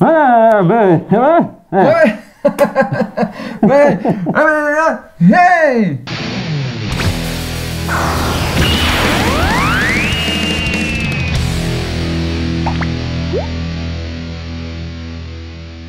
Ah, ben,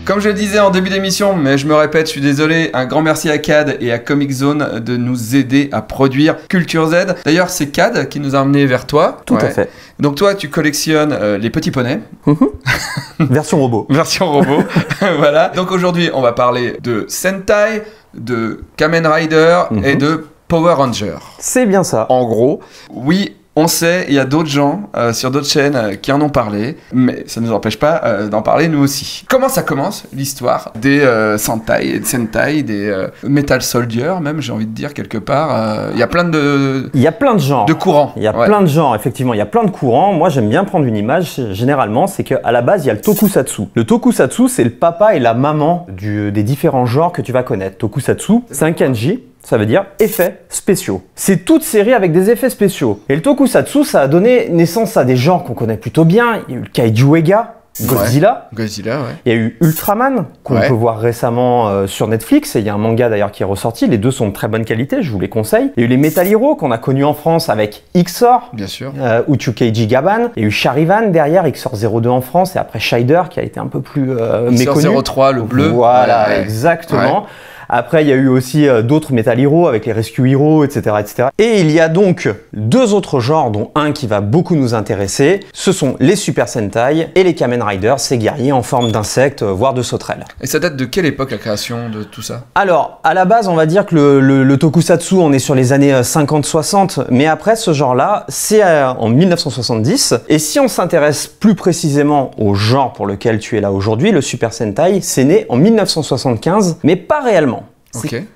Comme je le disais en début d'émission, mais je me répète, je suis désolé, un grand merci à CAD et à Comic Zone de nous aider à produire Culture Z. D'ailleurs, c'est CAD qui nous a emmenés vers toi. Tout à fait. Donc toi, tu collectionnes euh, les petits poneys, Version robot. version robot. voilà. Donc aujourd'hui, on va parler de Sentai, de Kamen Rider Mhm. et de Power Ranger. C'est bien ça. En gros, oui, on sait, il y a d'autres gens euh, sur d'autres chaînes euh, qui en ont parlé, mais ça ne nous empêche pas euh, d'en parler nous aussi. Comment ça commence l'histoire des Sentai et de Sentai, des Metal Soldier même, j'ai envie de dire quelque part. Il y a plein de, Il y a plein de genres. de courants. Il y a Ouais. plein de genres, effectivement, il y a plein de courants. Moi, j'aime bien prendre une image, généralement, c'est qu'à la base, il y a le tokusatsu. Le tokusatsu, c'est le papa et la maman du- des différents genres que tu vas connaître. Tokusatsu, c'est un kanji, ça veut dire effets spéciaux. C'est toute série avec des effets spéciaux. Et le tokusatsu, ça a donné naissance à des genres qu'on connaît plutôt bien. Il y a eu le kaiju Ega, Godzilla, Godzilla, ouais. il y a eu Ultraman, qu'on Ouais. peut voir récemment euh, sur Netflix, et il y a un manga d'ailleurs qui est ressorti. Les deux sont de très bonne qualité, je vous les conseille. Il y a eu les Metal Hero qu'on a connus en France avec Xor, Bien sûr. euh, Uchukeiji Gaban. Il y a eu Charivan derrière, Xor 02 en France, et après Shider qui a été un peu plus euh, méconnu. 03, le bleu. Voilà, exactement. Après, il y a eu aussi euh, d'autres Metal Hero avec les Rescue Heroes, etc., etc. Et il y a donc deux autres genres, dont un qui va beaucoup nous intéresser. Ce sont les Super Sentai et les Kamen Rider, ces guerriers en forme d'insectes, euh, voire de sauterelles. Et ça date de quelle époque la création de tout ça? Alors, à la base, on va dire que le, le- le tokusatsu, on est sur les années euh, 50-60, mais après, ce genre-là, c'est euh, en 1970. Et si on s'intéresse plus précisément au genre pour lequel tu es là aujourd'hui, le Super Sentai, c'est né en 1975, mais pas réellement.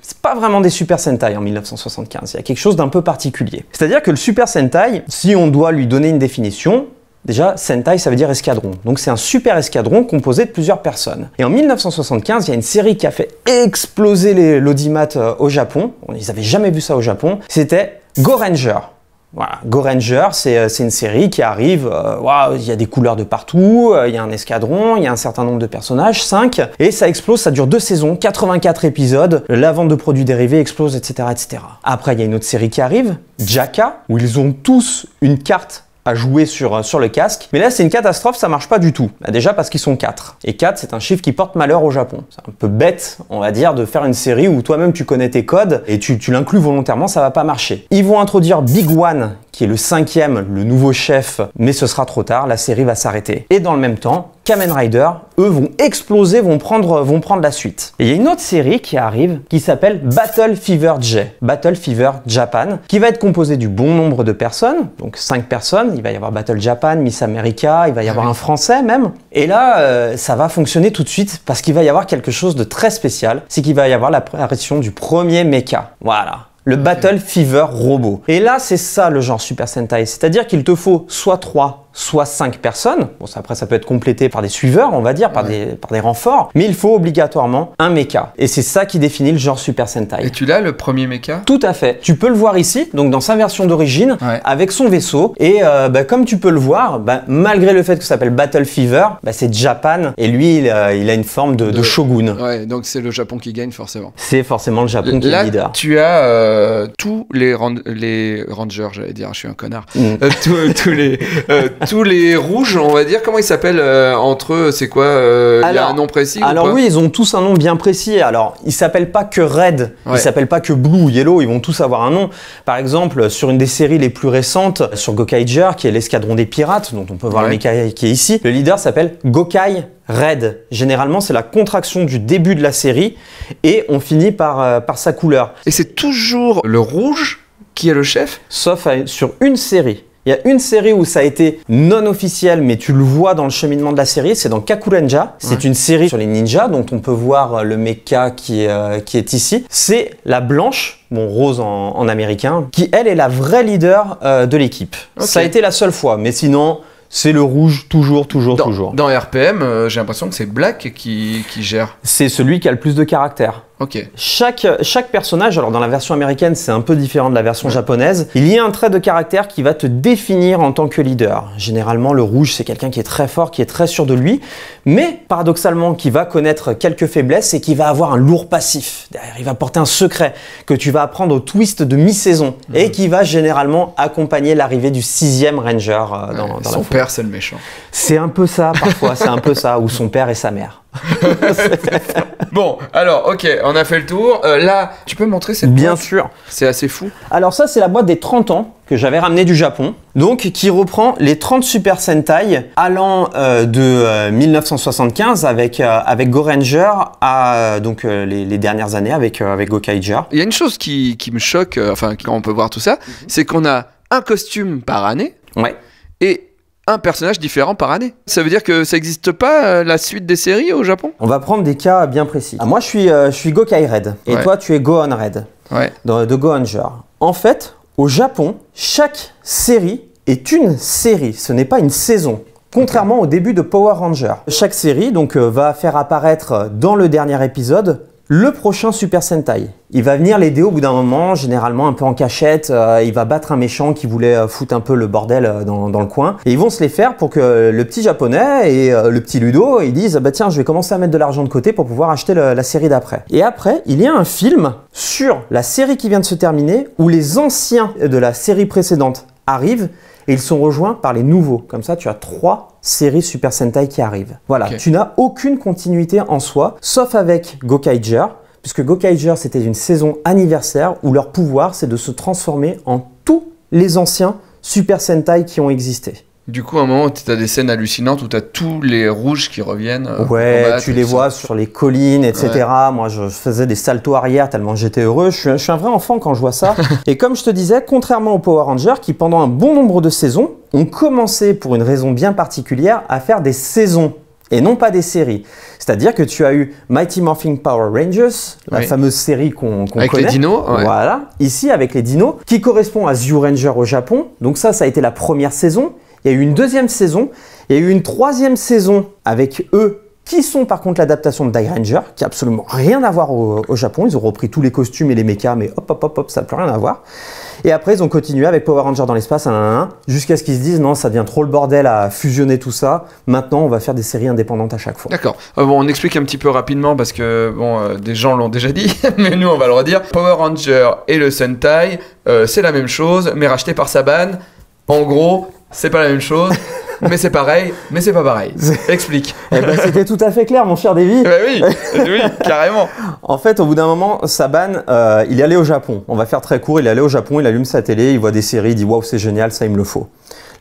C'est pas vraiment des Super Sentai en 1975, il y a quelque chose d'un peu particulier. C'est-à-dire que le Super Sentai, si on doit lui donner une définition, déjà Sentai ça veut dire escadron. Donc c'est un super escadron composé de plusieurs personnes. Et en 1975, il y a une série qui a fait exploser les- l'audimat euh, au Japon. Ils n'avaient jamais vu ça au Japon. C'était Go Ranger. Voilà, Go Ranger, c'est euh, c'est une série qui arrive, euh, il y a des couleurs de partout, euh, il y a un escadron, il y a un certain nombre de personnages, 5, et ça explose, ça dure deux saisons, 84 épisodes, la vente de produits dérivés explose, etc. etc. Après, il y a une autre série qui arrive, Jaka, où ils ont tous une carte à jouer sur, euh, sur le casque. Mais là, c'est une catastrophe, ça marche pas du tout. Bah, déjà parce qu'ils sont 4. Et 4, c'est un chiffre qui porte malheur au Japon. C'est un peu bête, on va dire, de faire une série où toi-même tu connais tes codes et tu, tu l'inclus volontairement, ça va pas marcher. Ils vont introduire Big One, qui est le cinquième, le nouveau chef, mais ce sera trop tard, la série va s'arrêter. Et dans le même temps, Kamen Rider, eux, vont exploser, vont prendre, vont prendre la suite. Et il y a une autre série qui arrive qui s'appelle Battle Fever J, Battle Fever Japan, qui va être composée du bon nombre de personnes, donc 5 personnes. Il va y avoir Battle Japan, Miss America, il va y avoir un français même. Et là, euh, ça va fonctionner tout de suite parce qu'il va y avoir quelque chose de très spécial, c'est qu'il va y avoir l'apparition du premier mecha. Voilà. Le Battle Fever robot. Et là, c'est ça le genre Super Sentai. C'est-à-dire qu'il te faut soit 3, soit 5 personnes. Bon, ça, après, ça peut être complété par des suiveurs, on va dire, par, des, par des renforts. Mais il faut obligatoirement un mecha. Et c'est ça qui définit le genre Super Sentai. Et tu l'as, le premier mecha? Tout à fait. Tu peux le voir ici, donc dans sa version d'origine, Ouais. avec son vaisseau. Et euh, bah, comme tu peux le voir, bah, malgré le fait que ça s'appelle Battle Fever, bah, c'est Japan. Et lui, il a, il a une forme de, de De- shogun. Ouais, donc c'est le Japon qui gagne forcément. C'est forcément le Japon qui est Là, le leader. tu as euh, tous les, ran- les rangers, j'allais dire, je suis un connard. Mm. Euh, tous, tous les, euh, tous les rouges, on va dire, comment ils s'appellent euh, entre eux C'est quoi euh, Il y a Alors- un nom précis ou Alors pas oui, ils ont tous un nom bien précis. Alors, ils s'appellent pas que Red, Ouais. ils s'appellent pas que Blue ou Yellow, ils vont tous avoir un nom. Par exemple, sur une des séries les plus récentes, sur Gokaiger, qui est l'escadron des pirates, dont on peut voir Ouais. le mecha qui est ici, le leader s'appelle Gokai Red. Généralement, c'est la contraction du début de la série et on finit par, euh, par sa couleur. Et c'est toujours le rouge qui est le chef? Sauf à- sur une série. Il y a une série où ça a été non officiel, mais tu le vois dans le cheminement de la série, c'est dans Kakurenja. C'est Ouais. une série sur les ninjas dont on peut voir euh, le mecha qui est, euh, qui est ici. C'est la blanche, bon rose en, en américain, qui elle est la vraie leader euh, de l'équipe. Ça a été la seule fois, mais sinon c'est le rouge toujours, toujours, dans, toujours. dans RPM, euh, j'ai l'impression que c'est Black qui, qui gère. C'est celui qui a le plus de caractère. Chaque, chaque personnage, alors dans la version américaine c'est un peu différent de la version japonaise, il y a un trait de caractère qui va te définir en tant que leader. Généralement le rouge c'est quelqu'un qui est très fort, qui est très sûr de lui, mais paradoxalement qui va connaître quelques faiblesses et qui va avoir un lourd passif. Derrière, il va porter un secret que tu vas apprendre au twist de mi-saison et qui va généralement accompagner l'arrivée du sixième ranger euh, dans, dans la Son père, c'est le méchant. C'est un peu ça parfois, c'est un peu ça, ou son père et sa mère. Bon, alors, ok, on a fait le tour. Euh, là, tu peux me montrer cette Bien boîte sûr. C'est assez fou. Alors ça, c'est la boîte des 30 ans que j'avais ramené du Japon, donc qui reprend les 30 Super Sentai allant euh, de euh, 1975 avec, euh, avec Go Ranger à donc, euh, les, les dernières années avec, euh, avec Gokaiger. Il y a une chose qui, qui me choque, euh, enfin, quand on peut voir tout ça, c'est qu'on a un costume par année Ouais. et un personnage différent par année. Ça veut dire que ça n'existe pas euh, la suite des séries au Japon? On va prendre des cas bien précis. Ah, moi, je suis, euh, je suis Gokai Red et Ouais. toi, tu es Gohan Red Ouais. de, de Go Ranger. En fait, au Japon, chaque série est une série, ce n'est pas une saison. Contrairement au début de Power Ranger. Chaque série donc euh, va faire apparaître euh, dans le dernier épisode le prochain Super Sentai. Il va venir l'aider au bout d'un moment, généralement un peu en cachette. euh, il va battre un méchant qui voulait euh, foutre un peu le bordel euh, dans, le coin. Et ils vont se les faire pour que le petit japonais et le petit Ludo ils disent bah tiens je vais commencer à mettre de l'argent de côté pour pouvoir acheter la série d'après. Et après il y a un film sur la série qui vient de se terminer où les anciens de la série précédente arrivent et ils sont rejoints par les nouveaux. Comme ça, tu as trois séries Super Sentai qui arrivent. Voilà, tu n'as aucune continuité en soi, sauf avec Gokaiger, puisque Gokaiger, c'était une saison anniversaire où leur pouvoir, c'est de se transformer en tous les anciens Super Sentai qui ont existé. Du coup, à un moment, tu as des scènes hallucinantes où tu as tous les rouges qui reviennent. euh, Ouais, tu les vois sur les collines, etc. Moi, je faisais des saltos arrière tellement j'étais heureux. Je suis, je suis un vrai enfant quand je vois ça. et comme je te disais, contrairement aux Power Rangers, qui pendant un bon nombre de saisons ont commencé, pour une raison bien particulière, à faire des saisons et non pas des séries. C'est-à-dire que tu as eu Mighty Morphin Power Rangers, la Oui. fameuse série qu'on Avec connaît. les dinos, ouais. Voilà, ici avec les dinos, qui correspond à Zyu Ranger au Japon. Donc ça, ça a été la première saison. Il y a eu une deuxième saison. Il y a eu une troisième saison avec eux, qui sont par contre l'adaptation de Die Ranger, qui a absolument rien à voir au, Japon. Ils ont repris tous les costumes et les mechas, mais hop, hop, hop, hop, ça n'a plus rien à voir. Et après, ils ont continué avec Power Ranger dans l'espace, jusqu'à ce qu'ils se disent non, ça devient trop le bordel à fusionner tout ça. Maintenant, on va faire des séries indépendantes à chaque fois. D'accord. Euh, bon, on explique un petit peu rapidement parce que bon, euh, des gens l'ont déjà dit, mais nous on va le redire. Power Ranger et le Sentai, euh, c'est la même chose, mais racheté par Saban. En gros, c'est pas la même chose, mais c'est pareil, mais c'est pas pareil. Explique. Eh ben, C'était tout à fait clair, mon cher Davy. Eh ben oui, oui, carrément. En fait, au bout d'un moment, Saban, euh, il est allé au Japon. On va faire très court. Il est allé au Japon, il allume sa télé, il voit des séries, il dit waouh, c'est génial, ça, il me le faut.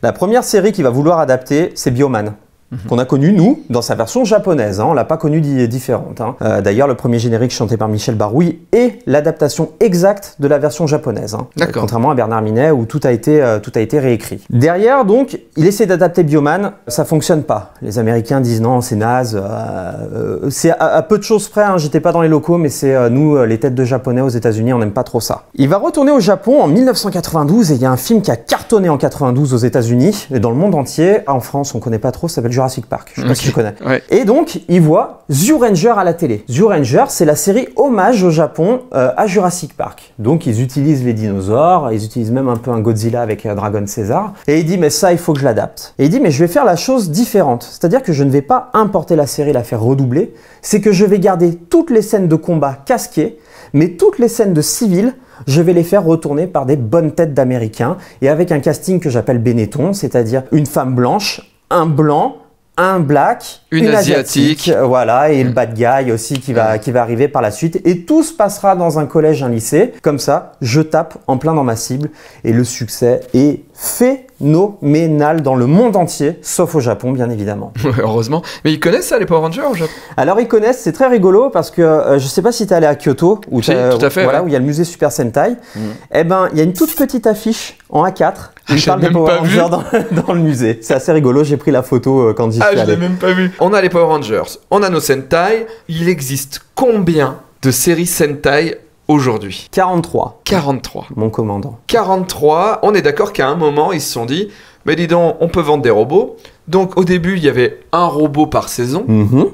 La première série qu'il va vouloir adapter, c'est Bioman. Qu'on a connu, nous, dans sa version japonaise. hein. On l'a pas connu di- différente. hein. Euh, D'ailleurs, le premier générique chanté par Michel Barouille est l'adaptation exacte de la version japonaise. hein. Contrairement à Bernard Minet, où tout a été, euh, tout a été réécrit. Derrière, donc, il essaie d'adapter Bioman. Ça fonctionne pas. Les Américains disent non, c'est naze. euh, c'est à, à peu de choses près. Hein. J'étais pas dans les locaux, mais c'est nous, les têtes de japonais aux États-Unis, on n'aime pas trop ça. Il va retourner au Japon en 1992 et il y a un film qui a cartonné en 92 aux États-Unis et dans le monde entier. En France, on connaît pas trop. Ça s'appelle Jurassic Park. Je sais pas si tu connais. Ouais. Et donc, il voit Zyu Ranger à la télé. Zyu Ranger, c'est la série hommage au Japon euh, à Jurassic Park. Donc, ils utilisent les dinosaures, ils utilisent même un peu un Godzilla avec euh, Dragon Caesar. Et il dit, mais ça, il faut que je l'adapte. Et il dit, mais je vais faire la chose différente. C'est-à-dire que je ne vais pas importer la série, la faire redoubler. C'est que je vais garder toutes les scènes de combat casquées, mais toutes les scènes de civils, je vais les faire retourner par des bonnes têtes d'Américains et avec un casting que j'appelle Benetton, c'est-à-dire une femme blanche, un blanc, un black, Une asiatique. euh, voilà, et le bad guy aussi qui va, qui va arriver par la suite. Et tout se passera dans un collège, un lycée. Comme ça, je tape en plein dans ma cible et le succès est phénoménal dans le monde entier, sauf au Japon, bien évidemment. Heureusement. Mais ils connaissent ça, les Power Rangers au Japon? Alors ils connaissent, c'est très rigolo parce que euh, je sais pas si tu es allé à Kyoto où, Si, t'as- tout à fait, voilà, ouais. où il y a le musée Super Sentai. Eh ben, il y a une toute petite affiche en A4 Ah, qui j'ai parle des même Power. Rangers dans, dans le musée. C'est assez rigolo, j'ai pris la photo euh, quand j'y Ah, suis je l'ai même pas vu. On a les Power Rangers, on a nos Sentai. Il existe combien de séries Sentai aujourd'hui 43, 43. mon commandant. 43, on est d'accord qu'à un moment, ils se sont dit, mais dis donc, on peut vendre des robots. Donc au début, il y avait un robot par saison. Mhm.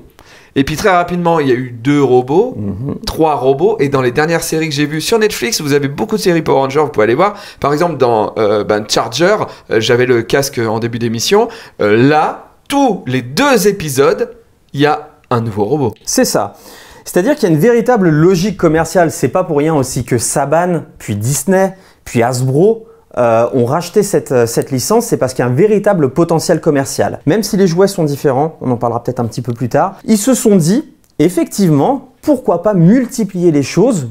Et puis très rapidement, il y a eu deux robots, trois robots. Et dans les dernières séries que j'ai vues sur Netflix, vous avez beaucoup de séries Power Rangers, vous pouvez aller voir. Par exemple, dans euh, ben, Charger, euh, j'avais le casque en début d'émission. Euh, là, tous les deux épisodes, il y a un nouveau robot. C'est ça. C'est-à-dire qu'il y a une véritable logique commerciale. C'est pas pour rien aussi que Saban, puis Disney, puis Hasbro euh, ont racheté cette, euh, cette licence, c'est parce qu'il y a un véritable potentiel commercial. Même si les jouets sont différents, on en parlera peut-être un petit peu plus tard, ils se sont dit, effectivement, pourquoi pas multiplier les choses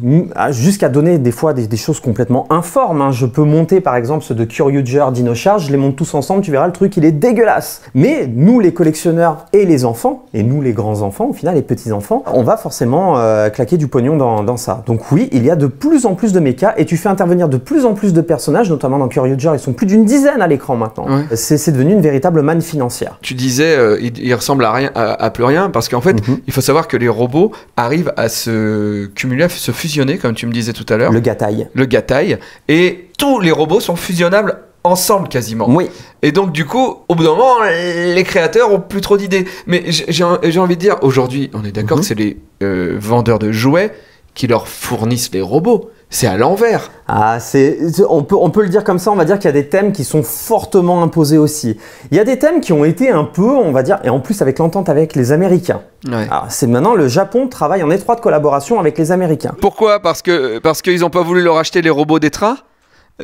jusqu'à donner des fois des, des choses complètement informes. hein. Je peux monter par exemple ceux de Curiouger, DinoCharge, je les monte tous ensemble, tu verras le truc il est dégueulasse. Mais nous les collectionneurs et les enfants, et nous les grands enfants, au final les petits enfants, on va forcément euh, claquer du pognon dans, dans ça. Donc oui, il y a de plus en plus de mechas et tu fais intervenir de plus en plus de personnages, notamment dans Curiouger, ils sont plus d'une dizaine à l'écran maintenant. Ouais. C'est devenu une véritable manne financière. Tu disais, euh, il, il ressemble à rien, à, à plus rien, parce qu'en fait, Mhm. il faut savoir que les robots arrivent à se cumuler, à se fusionner, comme tu me disais tout à l'heure, Le le, gataille. gataille, et tous les robots sont fusionnables ensemble quasiment. Oui, Et donc du coup, au bout d'un moment, les créateurs ont plus trop d'idées. Mais j'ai envie de dire, aujourd'hui, on est d'accord Mhm. que c'est les euh, vendeurs de jouets qui leur fournissent les robots. C'est à l'envers. Ah, c'est, on, peut, on peut le dire comme ça, on va dire qu'il y a des thèmes qui sont fortement imposés aussi. Il y a des thèmes qui ont été un peu, on va dire, et en plus avec l'entente avec les Américains. Ouais. Alors, c'est maintenant le Japon travaille en étroite collaboration avec les Américains. Pourquoi? Parce que parce qu'ils n'ont pas voulu leur acheter les robots des trains?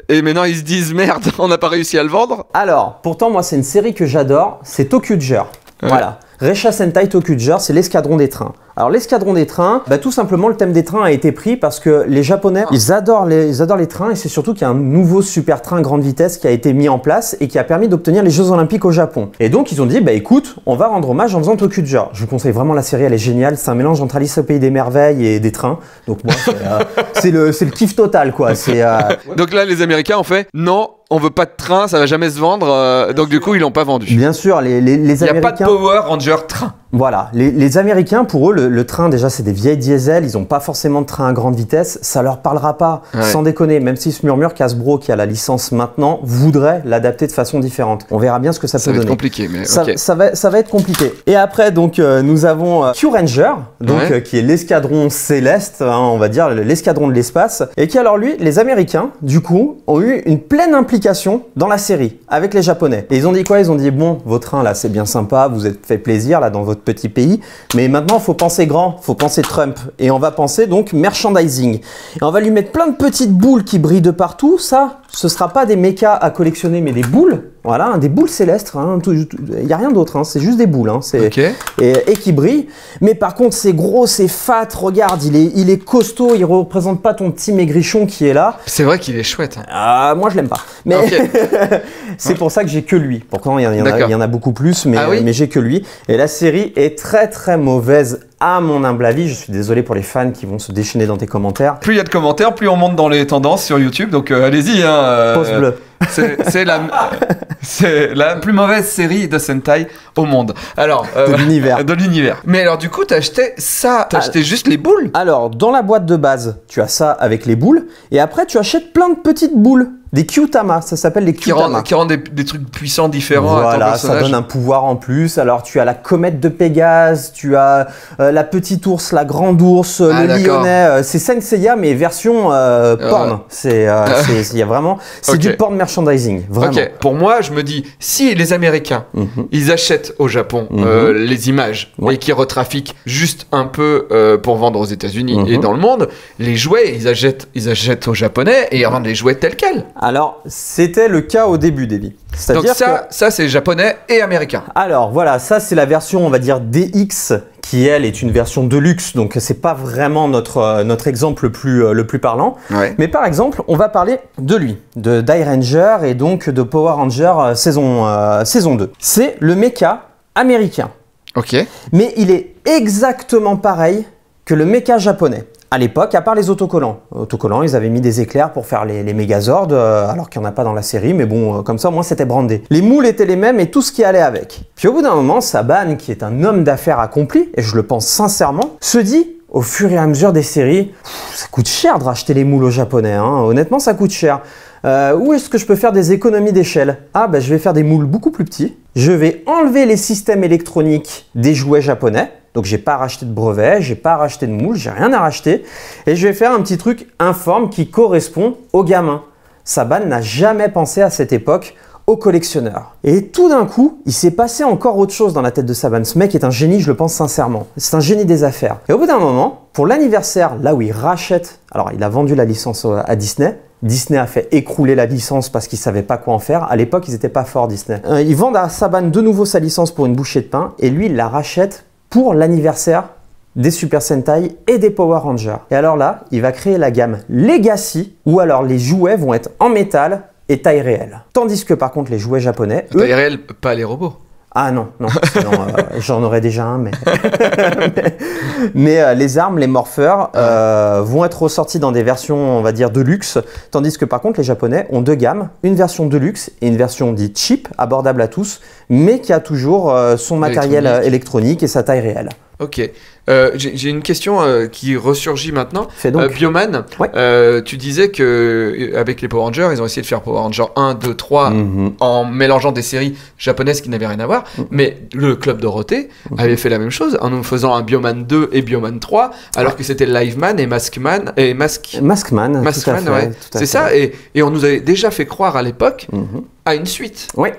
Et maintenant ils se disent merde, on n'a pas réussi à le vendre? Alors, pourtant, moi, c'est une série que j'adore, c'est Tokuger. Ouais. Voilà. Recha Sentai Tokuger, c'est l'escadron des trains. Alors l'escadron des trains, bah, tout simplement le thème des trains a été pris parce que les Japonais, ils adorent les, ils adorent les trains et c'est surtout qu'il y a un nouveau super train grande vitesse qui a été mis en place et qui a permis d'obtenir les Jeux Olympiques au Japon. Et donc ils ont dit, bah écoute, on va rendre hommage en faisant Tokuger. Je vous conseille vraiment la série, elle est géniale. C'est un mélange entre Alice au pays des merveilles et des trains. Donc moi, c'est euh, le, le kiff total quoi. Euh, Donc là, les Américains ont fait non, on veut pas de train, ça va jamais se vendre. euh, donc du coup, ils l'ont pas vendu. bien sûr les, les, les Il n'y a pas de Américains. Power Ranger train. Voilà, les, les Américains, pour eux, le, le train, déjà, c'est des vieilles diesels, ils n'ont pas forcément de train à grande vitesse, ça leur parlera pas, Ouais. sans déconner, même s'ils se murmurent qu'Asbro, qui a la licence maintenant, voudrait l'adapter de façon différente. On verra bien ce que ça, Ça peut va être donner. compliqué, mais Ça, ça va, ça va être compliqué. Et après, donc, euh, nous avons euh, Q-Ranger, donc, Ouais. euh, qui est l'escadron céleste, hein, on va dire l'escadron de l'espace, et qui, alors lui, les Américains, du coup, ont eu une pleine implication dans la série, avec les Japonais. Et ils ont dit quoi? Ils ont dit, bon, vos trains, là, c'est bien sympa, vous êtes fait plaisir, là, dans votre petit pays, mais maintenant, faut penser grand, faut penser Trump, et on va penser, donc, merchandising. Et on va lui mettre plein de petites boules qui brillent de partout, ça, ce sera pas des mechas à collectionner, mais des boules, voilà, hein, des boules célestes, hein, il n'y a rien d'autre, hein, c'est juste des boules, hein, c'est, Ok. et, et qui brillent. Mais par contre, c'est gros, c'est fat, regarde, il est, il est costaud, il représente pas ton petit maigrichon qui est là. C'est vrai qu'il est chouette. Ah, moi, je l'aime pas. Mais c'est pour ça que j'ai que lui. Pourtant, il y, en- y a- D'accord. il y en a beaucoup plus, mais, Ah oui mais j'ai que lui. Et la série est très très mauvaise à mon humble avis. Je suis désolé pour les fans qui vont se déchaîner dans tes commentaires. Plus il y a de commentaires, plus on monte dans les tendances sur YouTube. Donc euh, allez-y. Hein, euh. C'est la, plus mauvaise série de Sentai au monde. Alors, euh, De l'univers. De l'univers. Mais alors, du coup, t'as acheté ça. T'as acheté juste les boules? Alors, dans la boîte de base, tu as ça avec les boules. Et après, tu achètes plein de petites boules. Des Kyutama, ça s'appelle qui rendent, Kyutama. qui rendent des, des trucs puissants différents à ton Voilà, ça donne un pouvoir en plus. Alors tu as la comète de Pégase, tu as euh, la petite ours, la grande ours, euh, Ah, le lyonnais. euh, c'est Senseiya mais version euh, porn. C'est, il y a vraiment, c'est du porn merchandising, vraiment. Pour moi, je me dis, si les Américains, Mhm. ils achètent au Japon Mhm. les images Ouais. et qui retrafiquent juste un peu pour vendre aux États-Unis Mhm. et dans le monde, les jouets, ils achètent, ils achètent aux Japonais et ils revendent les jouets tels quels. Alors c'était le cas au début, Davy. Donc ça, ça c'est japonais et américain. Alors voilà, ça c'est la version on va dire DX qui elle est une version de luxe, donc c'est pas vraiment notre, euh, notre exemple le plus, euh, le plus parlant. Ouais. Mais par exemple, on va parler de lui, de Die Ranger et donc de Power Ranger euh, saison, saison 2. C'est le mecha américain, Ok. mais il est exactement pareil que le mecha japonais. À l'époque, à part les autocollants. Autocollants, ils avaient mis des éclairs pour faire les, les euh, alors qu'il n'y en a pas dans la série, mais bon, euh, comme ça, au moins, c'était brandé. Les moules étaient les mêmes et tout ce qui allait avec. Puis au bout d'un moment, Saban, qui est un homme d'affaires accompli, et je le pense sincèrement, se dit, au fur et à mesure des séries, ça coûte cher de racheter les moules aux japonais, hein. honnêtement, ça coûte cher. Euh, où est-ce que je peux faire des économies d'échelle? Ah, bah, je vais faire des moules beaucoup plus petits. Je vais enlever les systèmes électroniques des jouets japonais Donc j'ai pas racheté de brevet, j'ai pas racheté de moule, j'ai rien à racheter. Et je vais faire un petit truc informe qui correspond au gamin. Saban n'a jamais pensé à cette époque au collectionneur. Et tout d'un coup, il s'est passé encore autre chose dans la tête de Saban. Ce mec est un génie, je le pense sincèrement. C'est un génie des affaires. Et au bout d'un moment, pour l'anniversaire, là où il rachète, alors il a vendu la licence à Disney, Disney a fait écrouler la licence parce qu'ils savaient pas quoi en faire. À l'époque, ils n'étaient pas forts, Disney. Euh, ils vendent à Saban de nouveau sa licence pour une bouchée de pain et lui, il la rachète pour l'anniversaire des Super Sentai et des Power Rangers. Et alors là, il va créer la gamme Legacy où alors les jouets vont être en métal et taille réelle. Tandis que par contre les jouets japonais... Taille réelle, pas les robots. Ah non, non, euh, j'en aurais déjà un, mais. mais, euh, les armes, les morpheurs, euh, vont être ressortis dans des versions, on va dire, de luxe, tandis que par contre, les Japonais ont deux gammes, une version de luxe et une version dite cheap, abordable à tous, mais qui a toujours son matériel électronique et sa taille réelle. Ok. Euh, j'ai une question euh, qui ressurgit maintenant. Euh, Bioman, tu disais que avec les Power Rangers, ils ont essayé de faire Power Rangers 1, 2, 3 en mélangeant des séries japonaises qui n'avaient rien à voir. Mhm. Mais le Club Dorothée mhm. avait fait la même chose en nous faisant un Bioman 2 et Bioman 3, alors que c'était Liveman et Maskman et Mask... Maskman. Maskman, ouais. C'est ça. Et, et, on nous avait déjà fait croire à l'époque mhm. à une suite. Oui.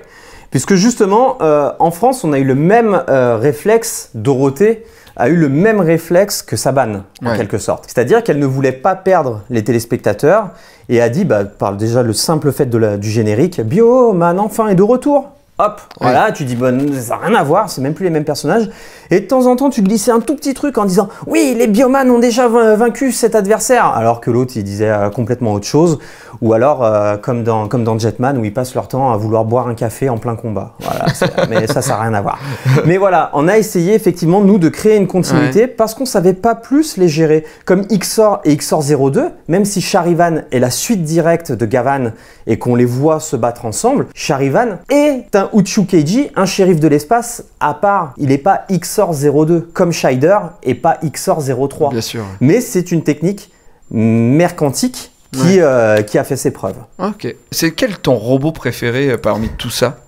Puisque justement, en France, on a eu le même réflexe Dorothée a eu le même réflexe que Saban, en quelque sorte. C'est-à-dire qu'elle ne voulait pas perdre les téléspectateurs et a dit, bah, par déjà le simple fait de du générique, Bio, man, enfin est de retour. Hop, voilà, tu dis, bon, ça n'a rien à voir, c'est même plus les mêmes personnages. Et de temps en temps, tu glissais un tout petit truc en disant Oui, les Bioman ont déjà vaincu cet adversaire. Alors que l'autre, il disait euh, complètement autre chose. Ou alors, euh, comme, dans, comme dans Jetman, où ils passent leur temps à vouloir boire un café en plein combat. Voilà, mais ça, ça n'a rien à voir. Mais voilà, on a essayé effectivement, nous, de créer une continuité parce qu'on savait pas plus les gérer. Comme XOR et XOR 02, même si Charivan est la suite directe de Gavan et qu'on les voit se battre ensemble, Charivan est un Uchu Keiji, un shérif de l'espace, à part, il n'est pas XOR XOR 02 comme Shider et pas XOR 03. Bien sûr. Mais c'est une technique mercantique qui, euh, qui a fait ses preuves. Ok. C'est quel ton robot préféré euh, parmi tout ça?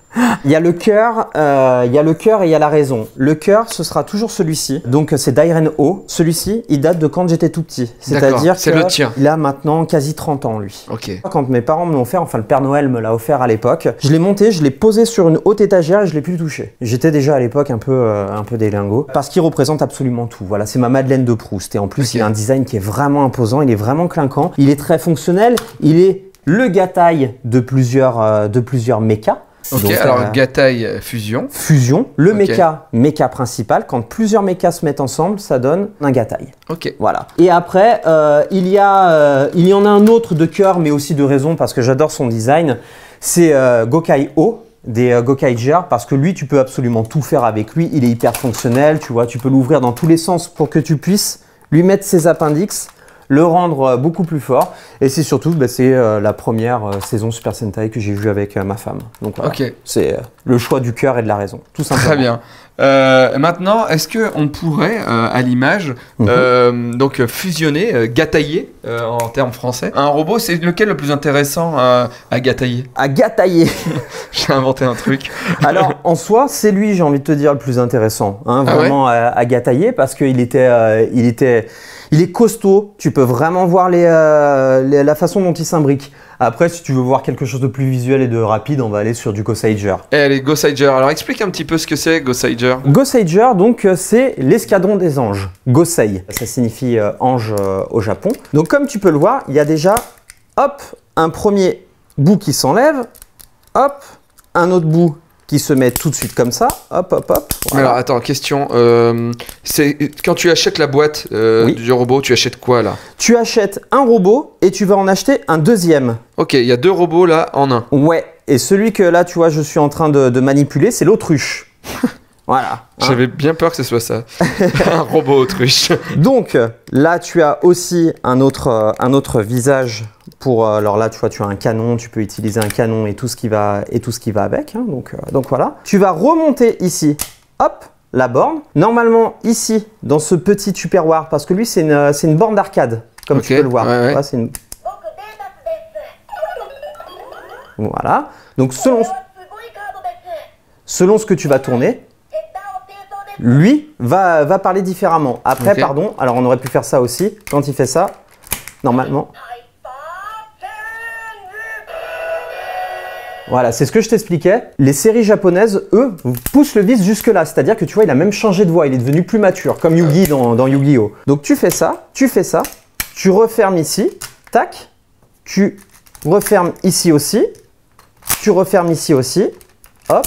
Il y a le cœur, euh, il y a le cœur et il y a la raison. Le cœur, ce sera toujours celui-ci. Donc c'est Dairen O. Celui-ci, il date de quand j'étais tout petit. C'est-à-dire c'est le tien. Il a maintenant quasi 30 ans lui. Ok. Quand mes parents me l'ont offert, enfin le Père Noël me l'a offert à l'époque, je l'ai monté, je l'ai posé sur une haute étagère et je l'ai plus touché. J'étais déjà à l'époque un peu euh, un peu délingo parce qu'il représente absolument tout. Voilà, c'est ma Madeleine de Proust et en plus il a un design qui est vraiment imposant, il est vraiment clinquant, il est très fonctionnel, il est le gataille de plusieurs euh, de plusieurs mechas. Ok, alors euh, Gatai fusion. Fusion. Le mecha, mecha principal. Quand plusieurs mechas se mettent ensemble, ça donne un Gatai. Ok. Voilà. Et après, euh, il, y a, euh, il y en a un autre de cœur, mais aussi de raison, parce que j'adore son design. C'est Gokai O des Gokaiger parce que lui tu peux absolument tout faire avec lui, il est hyper fonctionnel, tu vois, tu peux l'ouvrir dans tous les sens pour que tu puisses lui mettre ses appendix le rendre euh, beaucoup plus fort. Et c'est surtout, bah, c'est euh, la première euh, saison Super Sentai que j'ai vue avec ma femme. Donc voilà, c'est le choix du cœur et de la raison, tout simplement. Très bien. maintenant, est-ce que on pourrait, à l'image, mhm. donc fusionner, gatailler en termes français, un robot C'est lequel le plus intéressant à gatailler À gatailler. j'ai inventé un truc. Alors en soi, c'est lui, j'ai envie de te dire, le plus intéressant, hein, ah vraiment à, à, gatailler, parce qu'il était, il était il est costaud, tu peux vraiment voir euh, la façon dont il s'imbrique. Après, si tu veux voir quelque chose de plus visuel et de rapide, on va aller sur du Gossager. Eh, les Gossager. Alors, explique un petit peu ce que c'est, Gossager. Gossager, donc, euh, c'est l'escadron des anges. Gosei, ça signifie euh, ange au Japon. Donc, comme tu peux le voir, il y a déjà, hop, un premier bout qui s'enlève, hop, un autre bout qui se met tout de suite comme ça. Hop, hop, hop. Alors attends, question. Euh, c'est quand tu achètes la boîte euh, du robot, tu achètes quoi là? Tu achètes un robot et tu vas en acheter un deuxième. Ok, il y a deux robots là en un. Ouais. Et celui que là, tu vois, je suis en train de manipuler, c'est l'autruche. Voilà. Hein. J'avais bien peur que ce soit ça. un robot autruche. Donc là, tu as aussi un autre, euh, un autre visage pour. Euh, alors là, tu vois, tu as un canon, tu peux utiliser un canon et tout ce qui va, et tout ce qui va avec. Hein. donc, euh, donc voilà. Tu vas remonter ici, hop, la borne. Normalement, ici, dans ce petit tupperware, parce que lui, c'est une, une, borne d'arcade, comme tu peux le voir. Voilà. Donc selon, selon ce que tu vas tourner, lui, va, va parler différemment. Après, pardon, alors on aurait pu faire ça aussi. Quand il fait ça, normalement. Voilà, c'est ce que je t'expliquais. Les séries japonaises, eux, poussent le vice jusque-là. C'est-à-dire que tu vois, il a même changé de voix, il est devenu plus mature, comme Yugi dans, dans Yu-Gi-Oh! Donc tu fais ça, tu fais ça, tu refermes ici, tac, tu refermes ici aussi, tu refermes ici aussi, hop,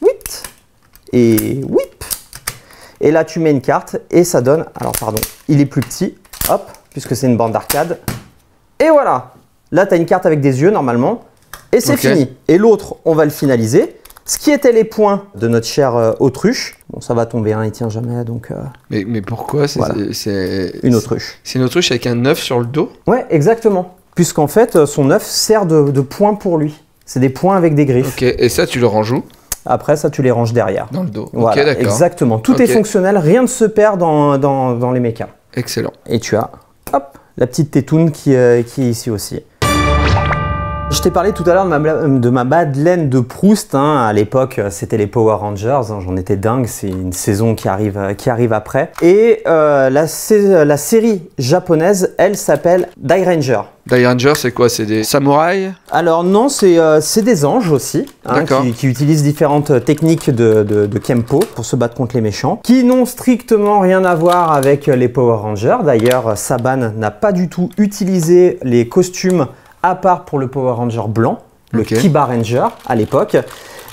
whip, et whip. Et là, tu mets une carte et ça donne. Alors, pardon, il est plus petit, hop, puisque c'est une bande d'arcade. Et voilà. Là, tu as une carte avec des yeux normalement. Et c'est fini. Et l'autre, on va le finaliser. Ce qui étaient les points de notre chère euh, autruche. Bon, ça va tomber, hein, il tient jamais, donc euh, Mais, mais pourquoi c'est Voilà. une autruche. C'est une autruche avec un œuf sur le dos? Ouais, exactement. Puisqu'en fait, euh, son œuf sert de, de point pour lui. C'est des points avec des griffes. Ok, et ça, tu le ranges Après, ça, tu les ranges derrière. Dans le dos. Voilà, ok, d'accord. exactement. Tout est fonctionnel, rien ne se perd dans, dans, dans les mechas. Excellent. Et tu as, hop, la petite tétoune qui, euh, qui est ici aussi. Je t'ai parlé tout à l'heure de ma, bla- de ma Madeleine de Proust. hein. À l'époque, c'était les Power Rangers. hein. J'en étais dingue. C'est une saison qui arrive, qui arrive après. Et euh, la, sé- la série japonaise, elle s'appelle Die Ranger. Die Ranger, c'est quoi? C'est des samouraïs? Alors non, c'est euh, des anges aussi, hein, qui, qui utilisent différentes euh, techniques de, de- de Kempo pour se battre contre les méchants, qui n'ont strictement rien à voir avec les Power Rangers. D'ailleurs, Saban n'a pas du tout utilisé les costumes à part pour le Power Ranger blanc, le. Kiba Ranger à l'époque.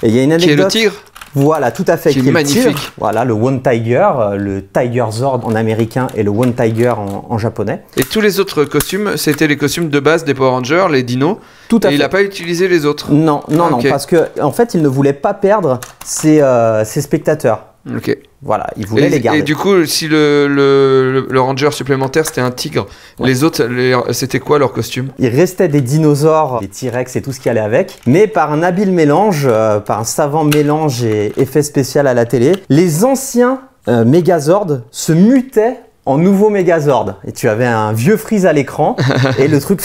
Et il y a une Qui est le anecdote. tigre Voilà, tout à fait. Qui est magnifique. tigre. Voilà, le One Tiger, euh, le Tiger Zord en américain et le One Tiger en, en japonais. Et tous les autres costumes, c'était les costumes de base des Power Rangers, les dinos. Tout à Et fait. il n'a pas utilisé les autres. Non, non, Ah, non, parce que en fait, il ne voulait pas perdre ses, euh, ses spectateurs. Ok. Voilà, il voulait Et, les garder. et du coup, si le, le, le- ranger supplémentaire c'était un tigre, Ouais. les autres, c'était quoi leur costume? Il restait des dinosaures, des T-Rex et tout ce qui allait avec, mais par un habile mélange, euh, par un savant mélange et effet spécial à la télé, les anciens euh, Megazords se mutaient en nouveaux Megazords. Et tu avais un vieux Freeze à l'écran et le truc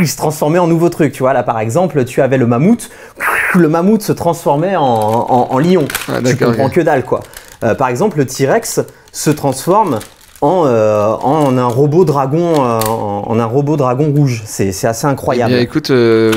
il se transformait en nouveau truc. Tu vois, là par exemple, tu avais le mammouth, le mammouth se transformait en, en- en lion. Ah, tu comprends que dalle quoi. Euh, par exemple, le T-Rex se transforme en, euh, en un robot dragon, euh, en, en un robot dragon rouge. C'est c'est assez Eh incroyable. bien, écoute, euh,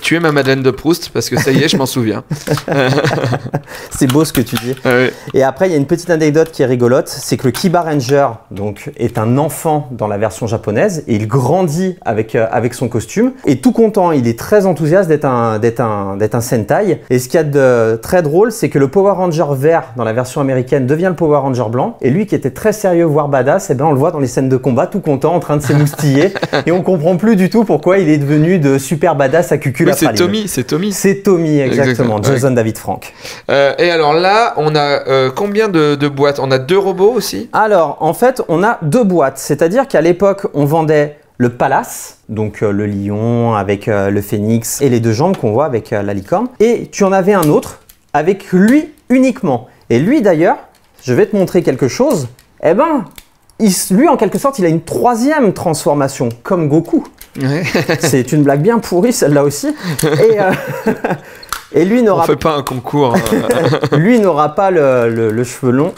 tu es ma Madeleine de Proust parce que ça y est, je m'en souviens. C'est beau ce que tu dis. Ah. Et après, il y a une petite anecdote qui est rigolote, c'est que le Kiba Ranger donc, est un enfant dans la version japonaise et il grandit avec, avec son costume. Et tout content, il est très enthousiaste d'être un, d'être un, d'être un Sentai. Et ce qu'il y a de très drôle, c'est que le Power Ranger vert dans la version américaine devient le Power Ranger blanc. Et lui qui était très sérieux, voire badass, et ben on le voit dans les scènes de combat tout content en train de s'émoustiller. et on comprend plus du tout pourquoi il est devenu de super badass à cucul Oui, c'est. Tommy, c'est Tommy. C'est Tommy, exactement. Exactement, ouais. Jason David Frank. Euh, et alors là, on a euh, combien de, de boîtes? On a deux robots aussi? Alors, en fait, on a deux boîtes. C'est-à-dire qu'à l'époque, on vendait le palace, donc euh, le lion avec euh, le phénix et les deux jambes qu'on voit avec euh, la licorne. Et tu en avais un autre avec lui uniquement. Et lui, d'ailleurs, je vais te montrer quelque chose. Eh ben, il lui, en quelque sorte, il a une troisième transformation, comme Goku. Ouais. C'est une blague bien pourrie, celle-là aussi. Et, euh, et lui On n'aura fait pas un concours. hein. lui n'aura pas le, le- le cheveu long.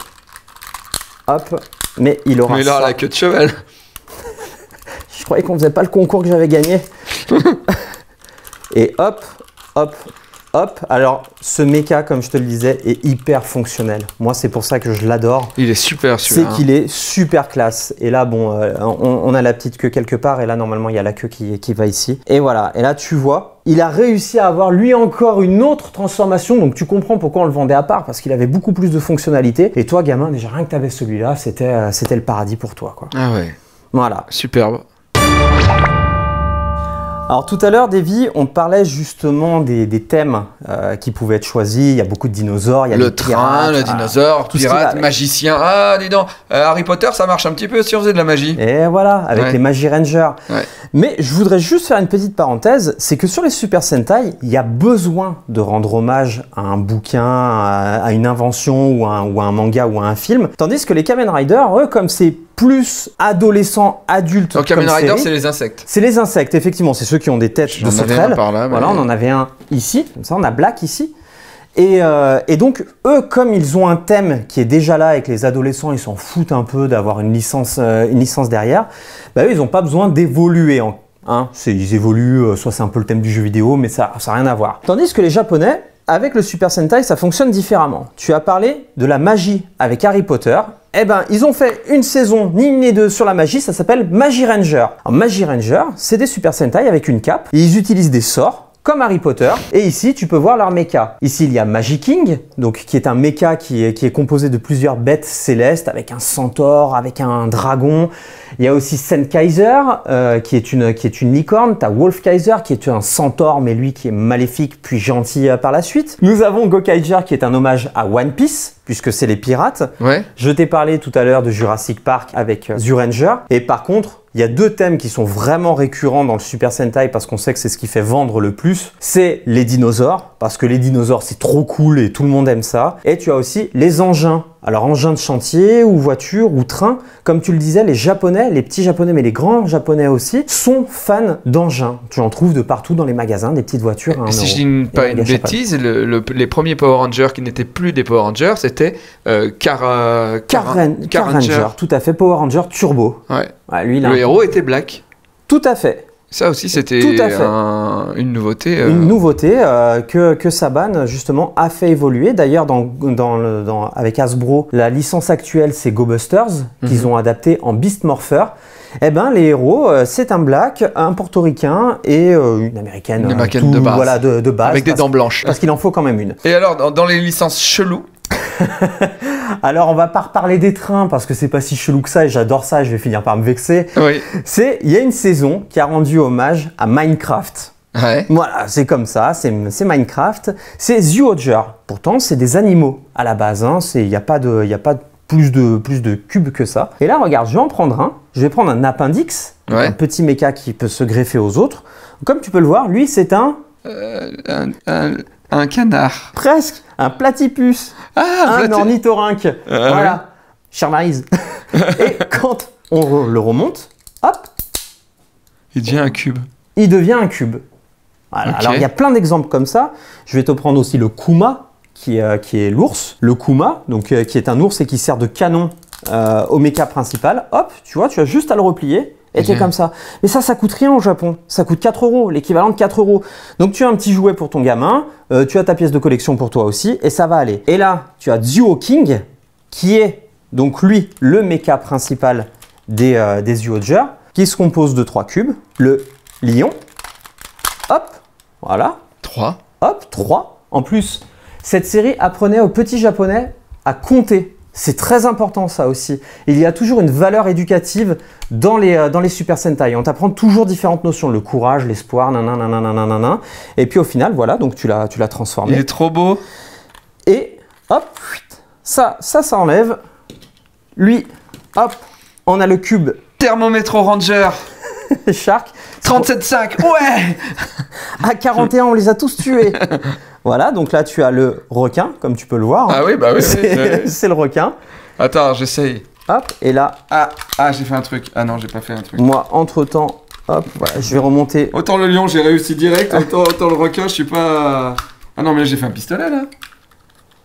Hop. Mais il aura Mais là, ça. la queue de cheval. Je croyais qu'on faisait pas le concours que j'avais gagné. Et hop, hop, hop. Alors, ce mecha, comme je te le disais, est hyper fonctionnel. Moi, c'est pour ça que je l'adore. Il est super C'est celui-là. hein. qu'il est super classe. Et là, bon, euh, on, on a la petite queue quelque part. Et là, normalement, il y a la queue qui, qui va ici. Et voilà. Et là, tu vois, il a réussi à avoir lui encore une autre transformation. Donc, tu comprends pourquoi on le vendait à part. Parce qu'il avait beaucoup plus de fonctionnalités. Et toi, gamin, déjà, rien que tu avais celui-là, c'était euh, c'était le paradis pour toi. Quoi. Ah ouais, Voilà. superbe. Alors tout à l'heure, Davy, on parlait justement des, des thèmes euh, qui pouvaient être choisis. Il y a beaucoup de dinosaures, il y a Le train, pirates, le ah. dinosaure, qui pirate, magicien. Ah, dis donc, euh, Harry Potter, ça marche un petit peu si on faisait de la magie. Et voilà, avec Ouais. les Magi Rangers. Ouais. Mais je voudrais juste faire une petite parenthèse, c'est que sur les Super Sentai, il y a besoin de rendre hommage à un bouquin, à, à une invention ou à un, ou à un manga ou à un film. Tandis que les Kamen Rider, eux, comme c'est plus adolescent, adulte Donc Kamen Rider, c'est les insectes. c'est les insectes, effectivement, c'est ceux qui ont des têtes de sauterelles. par là. mais- Voilà, on en avait un ici, comme ça, on a Black ici. Et, euh, et donc, eux, comme ils ont un thème qui est déjà là et que les adolescents, ils s'en foutent un peu d'avoir une licence, euh, une licence derrière, bah, eux, ils n'ont pas besoin d'évoluer. En, hein. Ils évoluent, euh, soit c'est un peu le thème du jeu vidéo, mais ça n'a rien à voir. Tandis que les Japonais, avec le Super Sentai, ça fonctionne différemment. Tu as parlé de la magie avec Harry Potter. Eh ben, ils ont fait une saison, ni une ni deux, sur la magie, ça s'appelle Magie Ranger. Alors, Magie Ranger, c'est des Super Sentai avec une cape, et ils utilisent des sorts, comme Harry Potter. Et ici, tu peux voir leur mecha. Ici, il y a Magic King, donc qui est un mecha qui est, composé de plusieurs bêtes célestes, avec un centaure, avec un dragon. Il y a aussi Sennheiser, euh, qui, est une, qui est une licorne. Tu as Wolf Kaiser, qui est un centaure, mais lui qui est maléfique, puis gentil euh, par la suite. Nous avons Gokaiger, qui est un hommage à One Piece, puisque c'est les pirates. Ouais. Je t'ai parlé tout à l'heure de Jurassic Park avec euh, Zuranger. Et par contre, il y a deux thèmes qui sont vraiment récurrents dans le Super Sentai parce qu'on sait que c'est ce qui fait vendre le plus. C'est les dinosaures, parce que les dinosaures c'est trop cool et tout le monde aime ça. Et tu as aussi les engins. Alors engins de chantier ou voitures ou trains. Comme tu le disais, les japonais, les petits japonais mais les grands japonais aussi, sont fans d'engins. Tu en trouves de partout dans les magasins, des petites voitures à si euro. je dis une- pas une bêtise, le- le- les premiers Power Rangers qui n'étaient plus des Power Rangers, c'était euh, Car, euh, Car, Car- Car Ranger, tout à fait. Power Ranger Turbo. Ouais. Ouais, lui, Le héros était black. Tout à fait. Ça aussi, c'était un- une nouveauté. euh, Une nouveauté euh, que, que Saban justement a fait évoluer. D'ailleurs, dans, dans le- dans- avec Hasbro, la licence actuelle c'est Go Busters qu'ils ont adapté en Beast Morpher. Eh ben, les héros, euh, c'est un black, un portoricain et une américaine. Une américaine de base. Voilà, de, de base. avec des dents blanches. Parce qu'il en faut quand même une. Et alors, dans, dans les licences cheloues, Alors, on va pas reparler des trains parce que c'est pas si chelou que ça et j'adore ça et je vais finir par me vexer. oui. C'est, il y a une saison qui a rendu hommage à Minecraft. Ouais. Voilà, c'est comme ça, c'est Minecraft. C'est Zyuoger. Pourtant, c'est des animaux à la base. hein. Il n'y a pas de, y a pas de plus de plus de cubes que ça. Et là, regarde, je vais en prendre un. Je vais prendre un appendix, Ouais. un petit méca qui peut se greffer aux autres. Comme tu peux le voir, lui, c'est un Euh, un, un- un canard. presque un platypus, Ah, un ornithorynque. Ah, voilà, chère Maryse. Et quand on le remonte, hop, Il devient un cube. il devient un cube. Voilà. Alors il y a plein d'exemples comme ça. Je vais te prendre aussi le Kuma, qui, est, euh, qui est l'ours. Le Kuma, donc, euh, qui est un ours et qui sert de canon euh, au méca principal. Hop, tu vois, tu as juste à le replier. T'es Ok. comme ça. Mais ça, ça coûte rien au Japon. Ça coûte 4 euros, l'équivalent de 4 euros. Donc tu as un petit jouet pour ton gamin, euh, tu as ta pièce de collection pour toi aussi, et ça va aller. Et là, tu as Zuo King, qui est donc lui le méca principal des, euh, des qui se compose de trois cubes. Le lion, hop, voilà, 3. hop, 3. En plus, cette série apprenait aux petits japonais à compter. C'est très important ça aussi. Il y a toujours une valeur éducative dans les, euh, dans les Super Sentai. On t'apprend toujours différentes notions, le courage, l'espoir, nanana, nanana, nanana. Et puis au final, voilà, donc tu l'as tu l'as transformé. Il est trop beau. Et hop, ça, ça, ça enlève. Lui, hop, on a le cube Thermométro Ranger. Shark. 37,5. Ouais. À 41, on les a tous tués. voilà, donc là tu as le requin, comme tu peux le voir. Ah oui, bah oui. C'est oui. le requin. Attends, j'essaye. Hop, et là, Ah, ah j'ai fait un truc. Ah non, j'ai pas fait un truc. moi, entre temps, hop, voilà, je vais remonter. Autant le lion, j'ai réussi direct. Autant, autant le requin, je suis pas. Ah non, mais là, j'ai fait un pistolet là.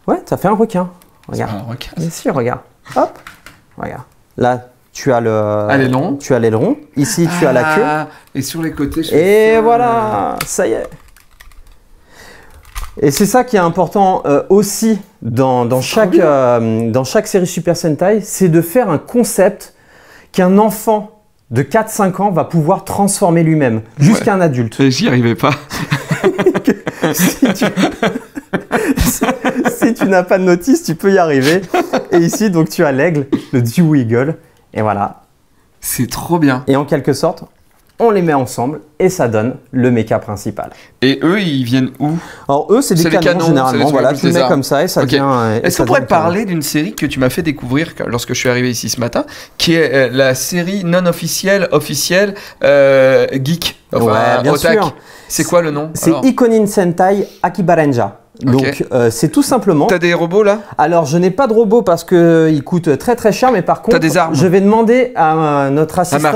Ouais, ça fait un requin. Regarde. pas un requin. Bien sûr, regarde. Hop, regarde. Là, tu as le. Aileron. Tu as l'aileron. Ici, tu as la queue. Ah, Et sur les côtés, je Et voilà, ça y est. Et c'est ça qui est important euh, aussi dans, dans chaque, euh, dans chaque série Super Sentai, c'est de faire un concept qu'un enfant de 4-5 ans va pouvoir transformer lui-même, jusqu'à un adulte. J'y arrivais pas. si tu, si tu n'as pas de notice, tu peux y arriver. Et ici, donc, tu as l'aigle, le Dew Eagle. Et voilà. C'est trop bien. Et en quelque sorte, on les met ensemble et ça donne le méca principal. Et eux, ils viennent où? Alors eux, c'est des canons, canons, généralement. Voilà, tu le mets comme ça et ça devient. Est-ce qu'on pourrait parler d'une série que tu m'as fait découvrir lorsque je suis arrivé ici ce matin, qui est euh, la série non officielle, officielle, euh, geek Enfin, Ouais, bien otak. sûr. C'est quoi le nom C'est Ikonin Sentai Akibarenja. Donc euh, c'est tout simplement. T'as des robots là? Alors je n'ai pas de robot parce que il coûte très très cher, mais par contre, des armes je vais demander à euh, notre assistante,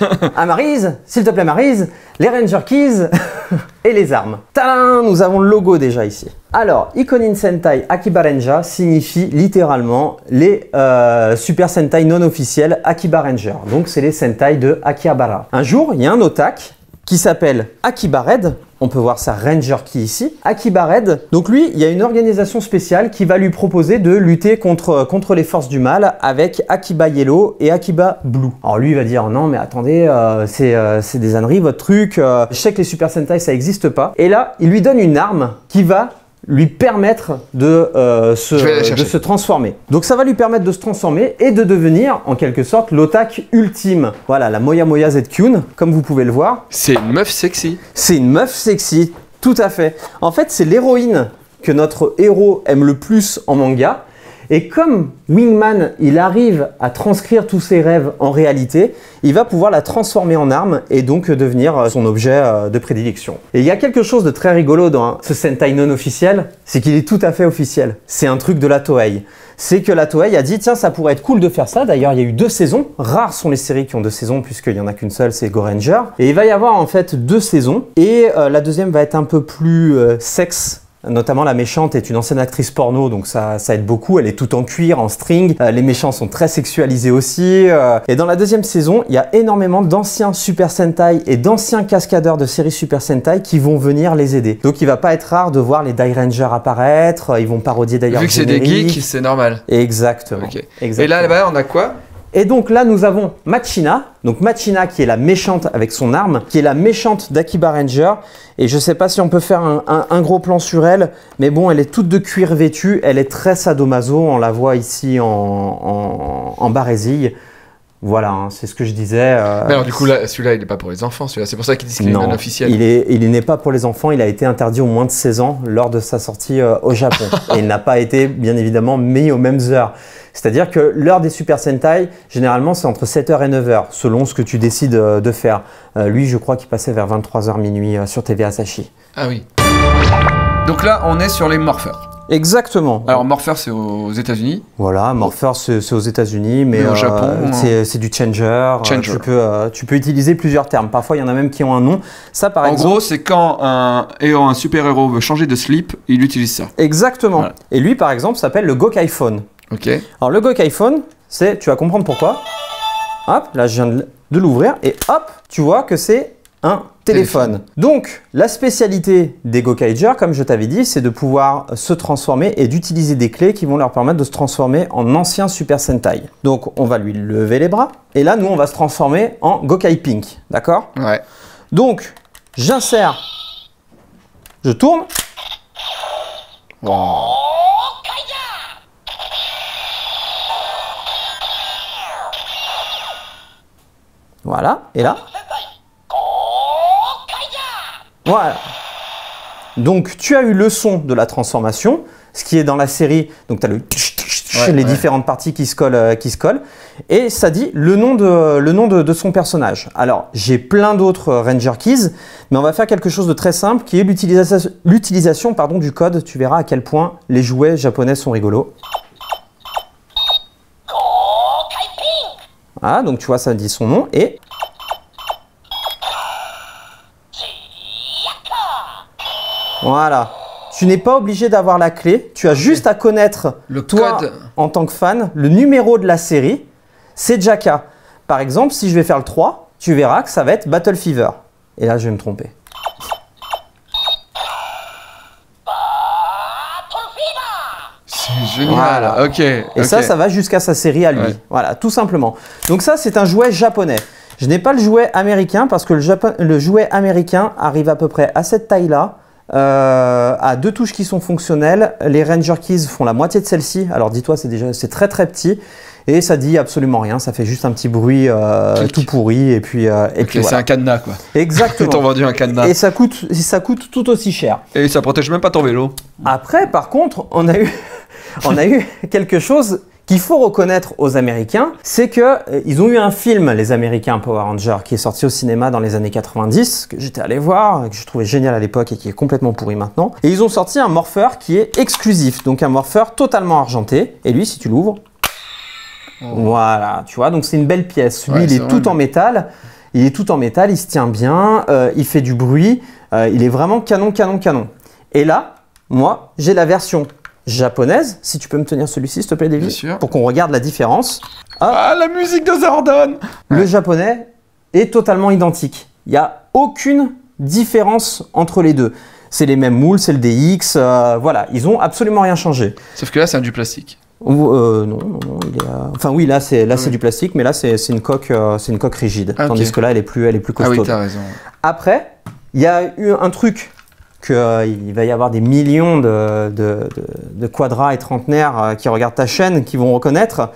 à Maryse, s'il te plaît Maryse, les Ranger Keys et les armes. Tadam Nous avons le logo déjà ici. Alors, Ikonin Sentai Akiba signifie littéralement les euh, Super Sentai non officiels Akiba Ranger. Donc c'est les Sentai de Akihabara. Un jour, il y a un otak qui s'appelle Akiba Red. On peut voir sa Ranger Key ici. Akiba Red. Donc lui, il y a une organisation spéciale qui va lui proposer de lutter contre, contre les forces du mal avec Akiba Yellow et Akiba Blue. Alors lui, il va dire non mais attendez, euh, euh, c'est des âneries votre truc. Euh, je sais que les Super Sentai ça n'existe pas. Et là, il lui donne une arme qui va lui permettre de, euh, se, de transformer. Donc ça va lui permettre de se transformer et de devenir en quelque sorte l'otak ultime. Voilà, la Moya Moya Z-Kyun, comme vous pouvez le voir. C'est une meuf sexy. C'est une meuf sexy, tout à fait. En fait, c'est l'héroïne que notre héros aime le plus en manga. Et comme Wingman, il arrive à transcrire tous ses rêves en réalité, il va pouvoir la transformer en arme et donc devenir euh, son objet euh, de prédilection. Et il y a quelque chose de très rigolo dans ce Sentai non officiel, c'est qu'il est tout à fait officiel. C'est un truc de la Toei. C'est que la Toei a dit tiens ça pourrait être cool de faire ça. D'ailleurs il y a eu deux saisons. Rares sont les séries qui ont deux saisons puisqu'il y en a qu'une seule, c'est Go Ranger. Et il va y avoir en fait deux saisons. Et euh, la deuxième va être un peu plus sexe Notamment la méchante est une ancienne actrice porno, donc ça, ça aide beaucoup. Elle est toute en cuir, en string. Euh, les méchants sont très sexualisés aussi. euh. et dans la deuxième saison, il y a énormément d'anciens Super Sentai et d'anciens cascadeurs de séries Super Sentai qui vont venir les aider. Donc il va pas être rare de voir les Die Rangers apparaître. Ils vont parodier d'ailleurs Vu que c'est des geeks, c'est normal. Exactement. Ok. Et Exactement. là, là-bas, on a quoi? Et donc là, nous avons Machina. Donc Machina qui est la méchante avec son arme, qui est la méchante d'Akiba Ranger. Et je sais pas si on peut faire un, gros plan sur elle, mais bon, elle est toute de cuir vêtue. Elle est très sadomaso. On la voit ici en barésille. Voilà, hein, c'est ce que je disais. euh, Mais alors, du coup, là, celui-là, il est pas pour les enfants, celui-là. C'est pour ça qu'ils disent qu'il est non officiel. il est, il n'est pas pour les enfants. Il a été interdit au moins de 16 ans lors de sa sortie euh, au Japon. et il n'a pas été, bien évidemment, mis aux mêmes heures. C'est-à-dire que l'heure des Super Sentai, généralement, c'est entre 7h et 9h, selon ce que tu décides euh, de faire. Lui, je crois qu'il passait vers 23h minuit sur TV Asahi. Ah oui. Donc là, on est sur les morpheurs. Exactement. Alors, morpheur, c'est aux États-Unis. Voilà, Morpher, c'est aux États-Unis, mais, Mais au euh, Japon, hein. c'est du changer. Euh, Changer. Tu, peux, euh, tu peux utiliser plusieurs termes. Parfois, il y en a même qui ont un nom. Ça, par En exemple. gros, c'est quand un un super-héros veut changer de slip, il utilise ça. Exactement. Voilà. Et lui, par exemple, s'appelle le Gokai Phone. Ok. Alors le Gokai Phone, c'est, tu vas comprendre pourquoi. Hop, là je viens de l'ouvrir et hop, tu vois que c'est un téléphone. Donc la spécialité des Gokaigers, comme je t'avais dit, c'est de pouvoir se transformer et d'utiliser des clés qui vont leur permettre de se transformer en ancien Super Sentai. Donc on va lui lever les bras et là nous on va se transformer en Gokai Pink, d'accord? Ouais. Donc j'insère, je tourne. Voilà, et là? Voilà. Donc tu as eu le son de la transformation, ce qui est dans la série, donc tu as le Ouais, les ouais. différentes parties qui se collent, euh, qui se collent, et ça dit le nom de, le nom de, de son personnage. Alors j'ai plein d'autres euh, Ranger Keys, mais on va faire quelque chose de très simple qui est l'utilisation l'utilisation, pardon, du code. Tu verras à quel point les jouets japonais sont rigolos. Voilà, donc tu vois, ça dit son nom et. Voilà. Tu n'es pas obligé d'avoir la clé. Tu as juste à connaître, Le toi, code. en tant que fan, le numéro de la série. C'est Jaka. Par exemple, si je vais faire le 3, tu verras que ça va être Battle Fever. Et là, je vais me tromper. C'est génial. Voilà. Ok. Et ça, ça va jusqu'à sa série à lui. Ouais. Voilà, tout simplement. Donc ça, c'est un jouet japonais. Je n'ai pas le jouet américain parce que le jouet américain arrive à peu près à cette taille-là. Euh, à deux touches qui sont fonctionnelles. Les Ranger Keys font la moitié de celle-ci. Alors dis-toi, c'est déjà c'est très très petit et ça dit absolument rien. Ça fait juste un petit bruit euh, tout pourri et puis euh, et puis c'est un cadenas, quoi. Exactement. vendu un cadenas. Et ça coûte ça coûte tout aussi cher. Et ça protège même pas ton vélo. Après, par contre, on a eu, on a eu quelque chose qu'il faut reconnaître aux Américains, c'est que euh, ils ont eu un film, les Américains Power Rangers, qui est sorti au cinéma dans les années 90, que j'étais allé voir, que je trouvais génial à l'époque et qui est complètement pourri maintenant. Et ils ont sorti un morpheur qui est exclusif, donc un morpheur totalement argenté. Et lui, si tu l'ouvres, voilà, tu vois, donc c'est une belle pièce. Lui, Ouais, il est tout en métal. Il est tout en métal, il se tient bien, euh, il fait du bruit, euh, il est vraiment canon, canon, canon. Et là, moi, j'ai la version japonaise. Si tu peux me tenir celui-ci, s'il te plaît, David, Bien sûr. pour qu'on regarde la différence. Ah, la musique de Zordon Le japonais est totalement identique. Il n'y a aucune différence entre les deux. C'est les mêmes moules, c'est le DX, euh, voilà, ils ont absolument rien changé. Sauf que là, c'est un du plastique. Euh, non, non, non, il est, euh, enfin oui, là c'est là c'est Ouais. du plastique, mais là c'est une coque, euh, c'est une coque rigide, Ah, tandis que là elle est plus, elle est plus Ah oui, costaud. t'as raison. Après, il y a eu un truc que euh, il va y avoir des millions de, de, quadras et trentenaires euh, qui regardent ta chaîne qui vont reconnaître,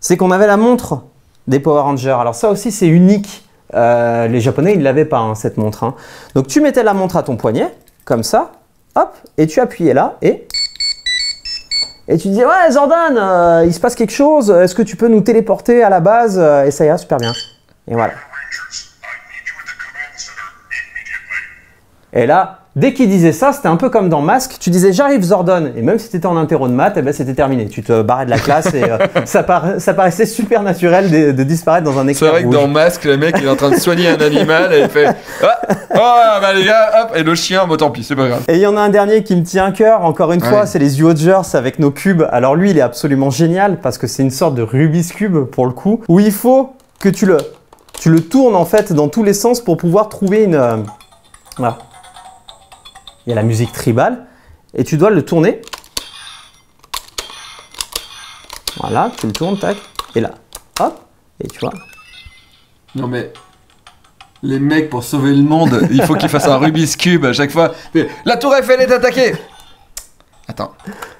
c'est qu'on avait la montre des Power Rangers. Alors ça aussi c'est unique. Euh, les Japonais ils l'avaient pas hein, cette montre. hein. Donc tu mettais la montre à ton poignet comme ça, hop, et tu appuyais là et et tu disais ouais Jordan, euh, il se passe quelque chose. Est-ce que tu peux nous téléporter à la base Et ça ira super bien. Et voilà. Et là, dès qu'il disait ça, c'était un peu comme dans Masque. Tu disais j'arrive Zordon. Et même si tu étais en interro de maths, eh ben, c'était terminé. Tu te barrais de la classe et euh, ça, par- ça paraissait super naturel de, de disparaître dans un C'est éclair vrai que dans Masque, le mec il est en train de soigner un animal et il fait Ah, oh bah les gars, hop, et le chien, bon tant pis, c'est pas grave. Et il y en a un dernier qui me tient à cœur, encore une fois, c'est les Udgers avec nos cubes. Alors lui, il est absolument génial parce que c'est une sorte de Rubik's Cube pour le coup, où il faut que tu le, tu le tournes en fait dans tous les sens pour pouvoir trouver une... euh, Voilà. Il y a la musique tribale et tu dois le tourner. Voilà, tu le tournes, tac, et là, hop, et tu vois. Non mais. Les mecs, pour sauver le monde, il faut qu'ils fassent un Rubik's Cube à chaque fois. Mais la tour Eiffel est attaquée Attends,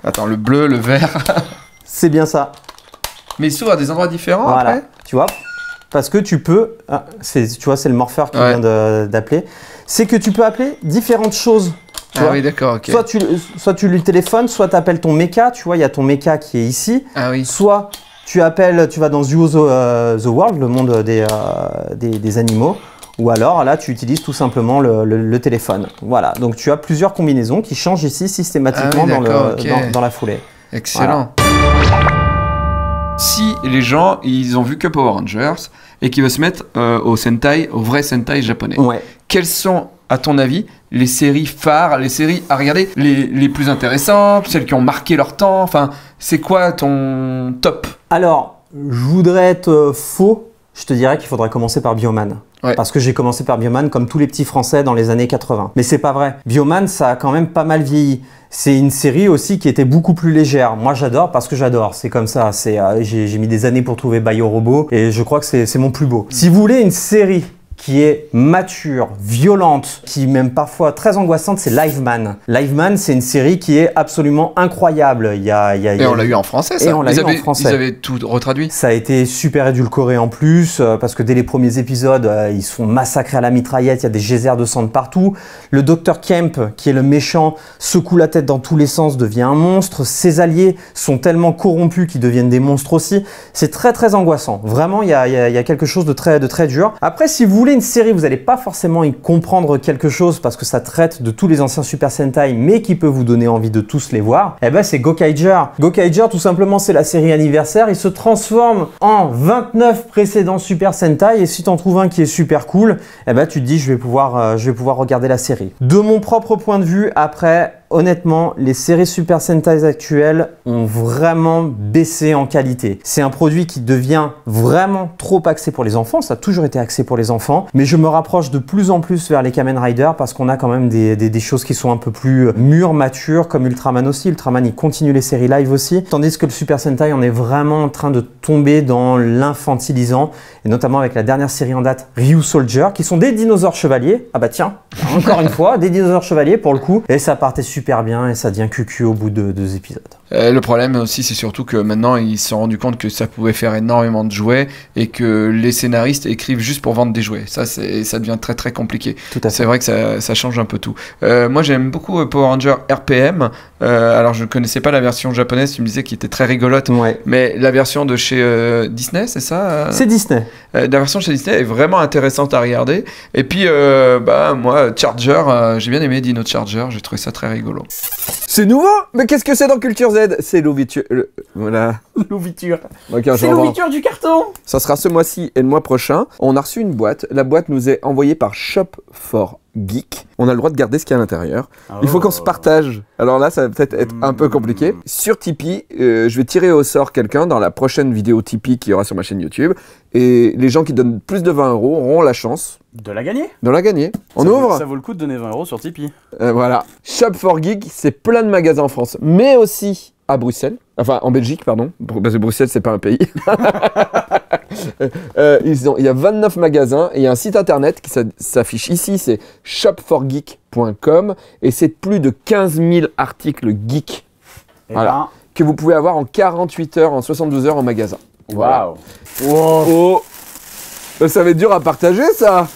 attends, le bleu, le vert. C'est bien ça. Mais ils s'ouvrent à des endroits différents Voilà, après tu vois, parce que tu peux, ah, tu vois, c'est le morpheur qui Ouais. vient d'appeler, c'est que tu peux appeler différentes choses. Tu Ah vois. oui, d'accord, ok. Soit tu, soit tu lui téléphones, soit tu appelles ton mecha, tu vois, il y a ton mecha qui est ici, Ah oui. soit tu appelles, tu vas dans Zoo the, euh, the World, le monde des, euh, des, des animaux, ou alors là tu utilises tout simplement le, le- le téléphone. Voilà, donc tu as plusieurs combinaisons qui changent ici systématiquement Ah oui, dans, le- d'accord, ok. dans- dans la foulée. Excellent. Si les gens, ils ont vu que Power Rangers et qu'ils veulent se mettre euh, au Sentai, au vrai Sentai japonais, Ouais. quelles sont, à ton avis, les séries phares, les séries à regarder, les, les plus intéressantes, celles qui ont marqué leur temps Enfin, c'est quoi ton top? Alors, je voudrais être euh, faux. Je te dirais qu'il faudrait commencer par Bioman. Ouais. Parce que j'ai commencé par Bioman comme tous les petits Français dans les années 80. Mais c'est pas vrai. Bioman, ça a quand même pas mal vieilli. C'est une série aussi qui était beaucoup plus légère. Moi, j'adore parce que j'adore. C'est comme ça. C'est, euh, j'ai, j'ai mis des années pour trouver Bayo Robot et je crois que c'est, c'est mon plus beau. Si vous voulez une série qui est mature, violente, qui même parfois très angoissante, c'est Liveman. Liveman, c'est une série qui est absolument incroyable. Il y a, il y a- Et on l'a eu en français, ça. Et on l'a eu en français. Ils avaient tout retraduit. ça a été super édulcoré en plus, euh, parce que dès les premiers épisodes, euh, ils se font massacrer à la mitraillette, il y a des geysers de sang de partout. Le docteur Kemp, qui est le méchant, secoue la tête dans tous les sens, devient un monstre. Ses alliés sont tellement corrompus qu'ils deviennent des monstres aussi. C'est très très angoissant. Vraiment, il y a, il y a- il y a quelque chose de très, de très dur. Après, si vous voulez une série, vous n'allez pas forcément y comprendre quelque chose, parce que ça traite de tous les anciens Super Sentai, mais qui peut vous donner envie de tous les voir, eh ben c'est Gokaiger. Gokaiger, tout simplement, c'est la série anniversaire. Il se transforme en 29 précédents Super Sentai, et si t'en trouves un qui est super cool, eh ben tu te dis, je vais pouvoir, euh, je vais pouvoir regarder la série. De mon propre point de vue, après, honnêtement, les séries Super Sentai actuelles ont vraiment baissé en qualité. C'est un produit qui devient vraiment trop axé pour les enfants. Ça a toujours été axé pour les enfants. Mais je me rapproche de plus en plus vers les Kamen Rider parce qu'on a quand même des, des- choses qui sont un peu plus euh, mûres, matures, comme Ultraman aussi. Ultraman, il continue les séries live aussi. Tandis que le Super Sentai, on est vraiment en train de tomber dans l'infantilisant. Et notamment avec la dernière série en date, Ryu Soldier, qui sont des dinosaures chevaliers. Ah bah tiens, encore une fois, des dinosaures chevaliers pour le coup. Et ça partait super bien et ça devient cucu au bout de deux épisodes. Euh, le problème aussi, c'est surtout que maintenant, ils se sont rendus compte que ça pouvait faire énormément de jouets et que les scénaristes écrivent juste pour vendre des jouets. Ça, ça devient très très compliqué. Tout à C'est vrai que ça, ça change un peu tout. Euh, moi, j'aime beaucoup euh, Power Ranger RPM. Euh, alors, je ne connaissais pas la version japonaise, tu me disais qu'il était très rigolote. Ouais. Mais la version de chez Disney, c'est ça C'est Disney. La version chez Disney est vraiment intéressante à regarder. Et puis, bah, moi, Charger, j'ai bien aimé Dino Charger, j'ai trouvé ça très rigolo. C'est nouveau? Mais qu'est-ce que c'est dans Culture Z? C'est l'ouverture. Voilà. L'ouverture. Ok, C'est l'ouverture du carton Ça sera ce mois-ci et le mois prochain. On a reçu une boîte. La boîte nous est envoyée par Shop for Geek. On a le droit de garder ce qu'il y a à l'intérieur. Il faut qu'on se partage. Alors là, ça va peut-être être un peu compliqué. Sur Tipeee, euh, je vais tirer au sort quelqu'un dans la prochaine vidéo Tipeee qui aura sur ma chaîne YouTube. Et les gens qui donnent plus de 20 euros auront la chance De la gagner? de la gagner. On ça ouvre Vaut, ça vaut le coup de donner 20 euros sur Tipeee. Euh, Voilà. Shop for Geek, c'est plein de magasins en France, mais aussi à Bruxelles. Enfin, en Belgique, pardon. Parce que Bruxelles, c'est pas un pays. Euh, ils ont- il y a 29 magasins et il y a un site internet qui s'a- s'affiche ici, c'est shopforgeek.com et c'est plus de 15 000 articles geek Et Voilà. que vous pouvez avoir en 48 heures, en 72 heures en magasin. ben, Voilà. waouh. Oh Euh, Ça va être dur à partager, ça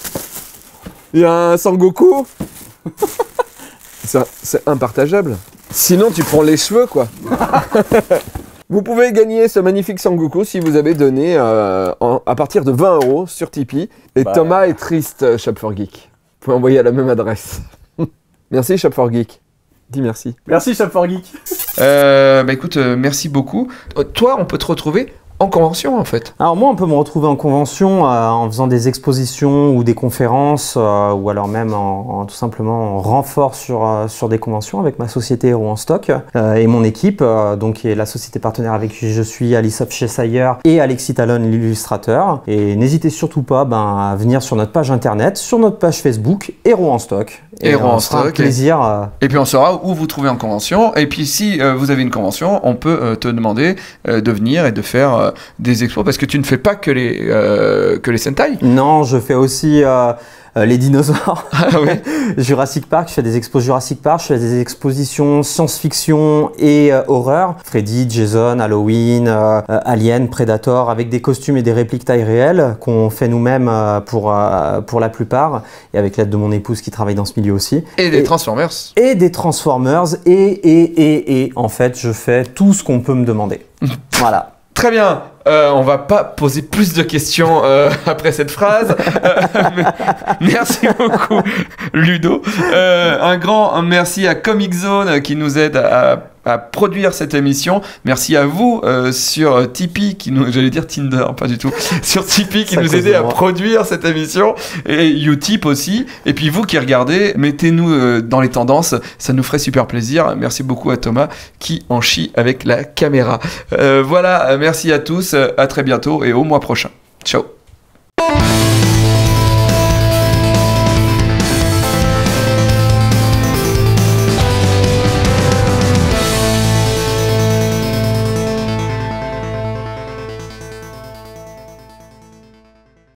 Il y a un Sangoku Ça, C'est impartageable. Sinon, tu prends les cheveux, quoi. vous pouvez gagner ce magnifique Sangoku si vous avez donné euh, en- à partir de 20 euros sur Tipeee. Et Bah. Thomas est triste, euh, Shop for Geek. Vous pouvez envoyer à la même adresse. merci, Shop for Geek. Dis merci. Merci Shop for Geek. Euh, bah écoute, euh, merci beaucoup. Euh, toi, on peut te retrouver en convention, en fait. Alors moi, on peut me retrouver en convention euh, en faisant des expositions ou des conférences, euh, ou alors même en, en tout simplement en renfort sur, euh, sur des conventions avec ma société Hero en stock et mon équipe, donc qui est la société partenaire avec qui je suis, Alice of Cheshire et Alexis Talon, l'illustrateur. Et n'hésitez surtout pas ben, à venir sur notre page internet, sur notre page Facebook, Hero en stock. Et Hero en un stock, et- plaisir. Et puis on saura où vous trouvez en convention. Et puis si vous avez une convention, on peut te demander de venir et de faire euh, des expos parce que tu ne fais pas que les euh, que les Sentai. Non, je fais aussi euh, euh, les dinosaures. Ah oui. Jurassic Park, je fais des expos Jurassic Park, je fais des expositions science-fiction et horreur. Freddy, Jason, Halloween, Alien, Predator, avec des costumes et des répliques taille réelle qu'on fait nous-mêmes pour, pour la plupart, et avec l'aide de mon épouse qui travaille dans ce milieu aussi. Et Et- Transformers. Et des Transformers, et, et, et, et, en fait, je fais tout ce qu'on peut me demander. voilà. Très bien. Euh, on va pas poser plus de questions euh, après cette phrase. Euh, merci beaucoup, Ludo. Euh, un grand merci à Comic Zone euh, qui nous aide à, à produire cette émission. Merci à vous euh, sur Tipeee qui nous, j'allais dire Tinder, pas du tout, sur Tipeee qui nous aidait à produire cette émission et Utip aussi. Et puis vous qui regardez, mettez-nous euh, dans les tendances, ça nous ferait super plaisir. Merci beaucoup à Thomas qui en chie avec la caméra. Euh, voilà, merci à tous, à très bientôt et au mois prochain. Ciao.